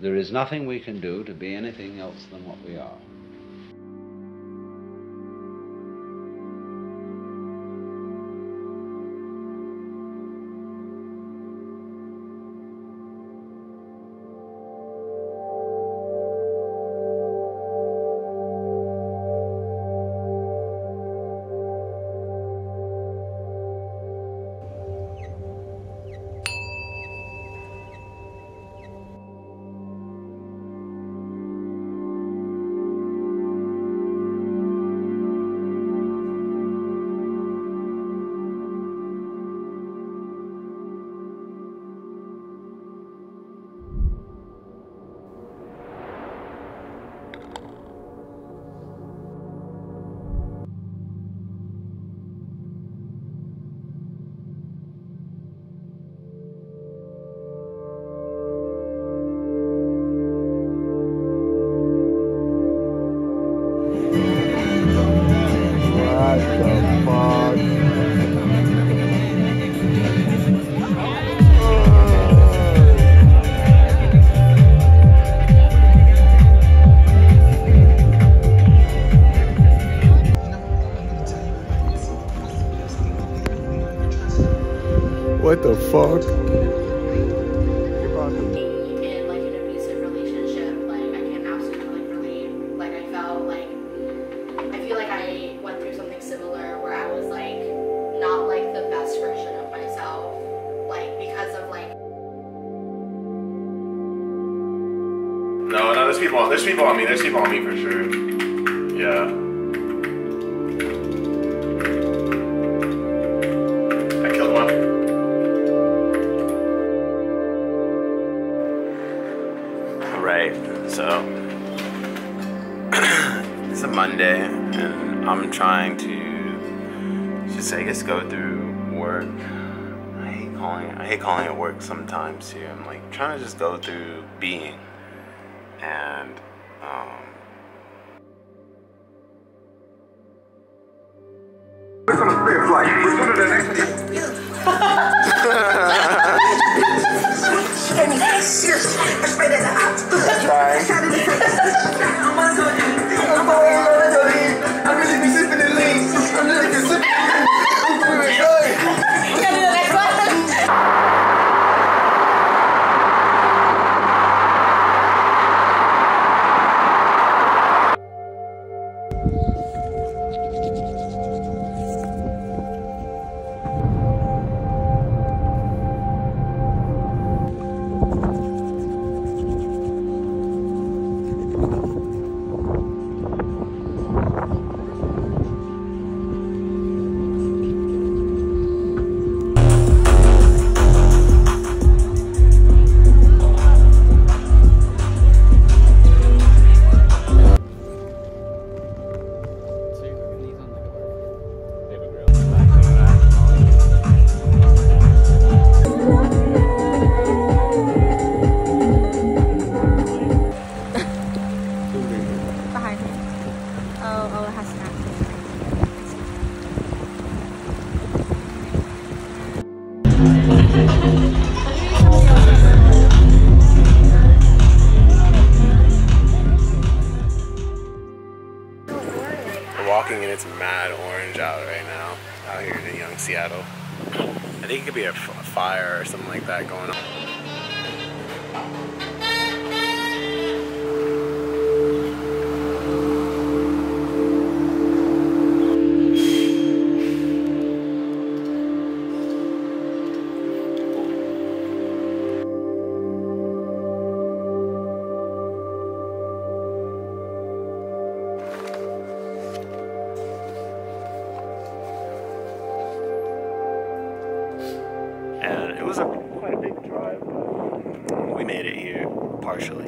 There is nothing we can do to be anything else than what we are. Like an abusive relationship, like I can't absolutely like relate like I felt like I feel like I went through something similar where I was like not like the best version of myself like because of like No, no, there's people. There's people on me. There's people on me for sure. Yeah. And I'm trying to just, I guess, go through work. I hate calling. I hate calling it work sometimes too. I'm like trying to just go through being and um, to the next It has snacks. Walking and it's mad orange out right now, out here in young Seattle. I think it could be a fire or something like that going on. Made it here partially.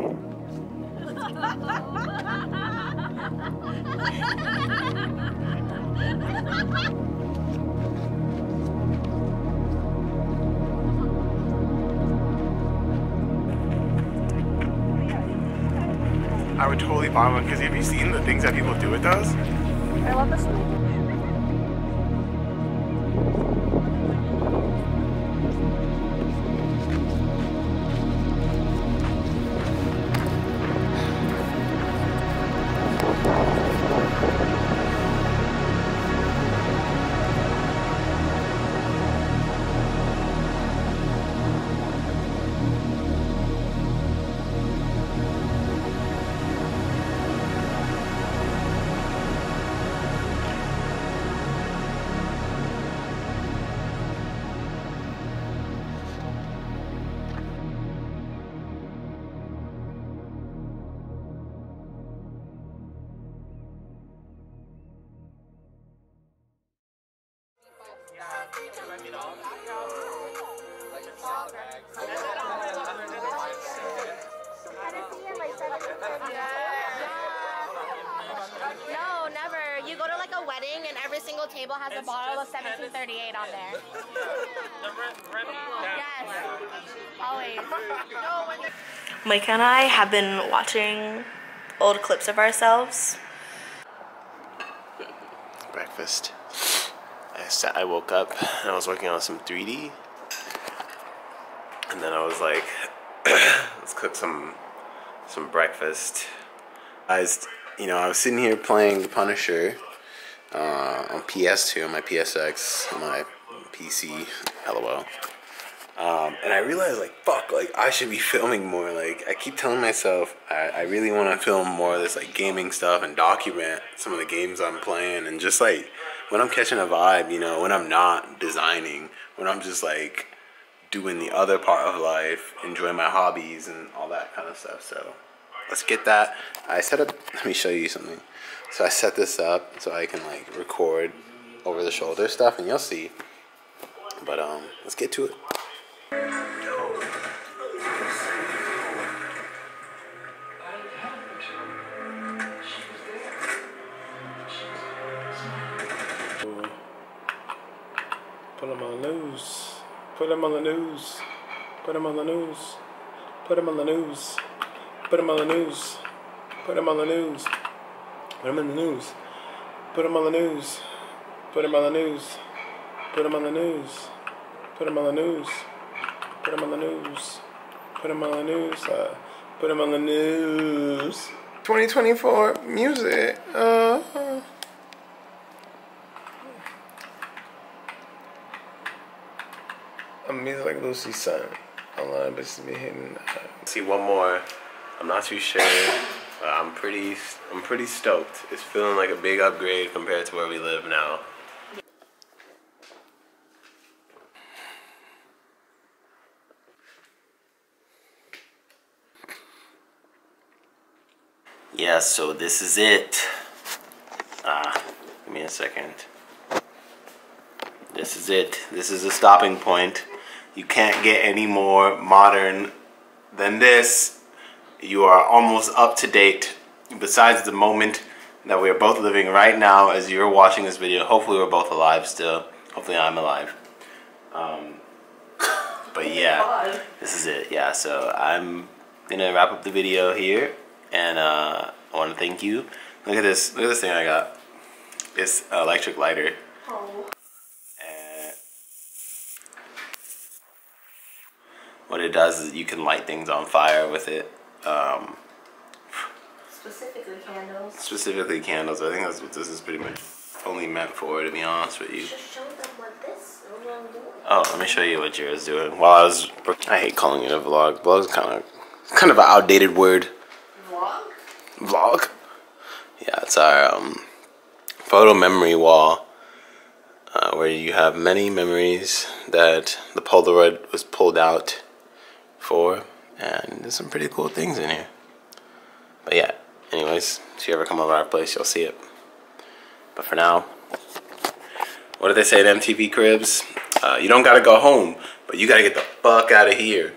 I would totally buy one because have you seen the things that people do with those? I love this one. No, never. You go to like a wedding and every single table has a bottle of 1738 on there. Yes, always. Mike and I have been watching old clips of ourselves. Breakfast. I sat, I woke up and I was working on some 3D, and then I was like, let's cook some some breakfast. I was, you know, I was sitting here playing The Punisher uh, on PS2, on my PSX, on my PC, lol. Um, and I realized, like, fuck, like, I should be filming more. Like, I keep telling myself, I, I really want to film more of this, like, gaming stuff and document some of the games I'm playing. And just, like, when I'm catching a vibe, you know, when I'm not designing, when I'm just, like, doing the other part of life, enjoying my hobbies and all that kind of stuff. So, let's get that. I set up, let me show you something. So, I set this up so I can, like, record over the shoulder stuff, and you'll see. But, um, let's get to it. Put him on the news. Put him on the news. Put him on the news. Put him on the news. Put him on the news. Put him on the news. Put him in the news. Put him on the news. Put him on the news. Put him on the news. Put him on the news. Put him on the news. Put him on the news. Uh, put him on the news. 2024 music. Uh, Lucy's son. Online business be hitting. uh, See one more. I'm not too sure. But I'm pretty. I'm pretty stoked. It's feeling like a big upgrade compared to where we live now. Yeah, so this is it. Ah, give me a second. This is it. This is a stopping point. You can't get any more modern than this. You are almost up to date. Besides the moment that we are both living right now as you're watching this video. Hopefully we're both alive still. Hopefully I'm alive. Um, but yeah, this is it. Yeah, so I'm gonna wrap up the video here. And uh, I want to thank you. Look at this. Look at this thing I got. It's an electric lighter. And what it does is you can light things on fire with it. Um, Specifically candles. specifically candles. I think that's what this is pretty much only meant for, to be honest with you. Just show them what this will do. Oh, let me show you what Jira's doing. While I was, I hate calling it a vlog. Vlog's kind of, kind of an outdated word. Vlog? Vlog. Yeah, it's our um, photo memory wall, uh, where you have many memories that the Polaroid was pulled out for, and there's some pretty cool things in here. But yeah, anyways, if you ever come over our place, you'll see it. But for now, what did they say at MTV Cribs? Uh, you don't gotta go home, but you gotta get the fuck out of here.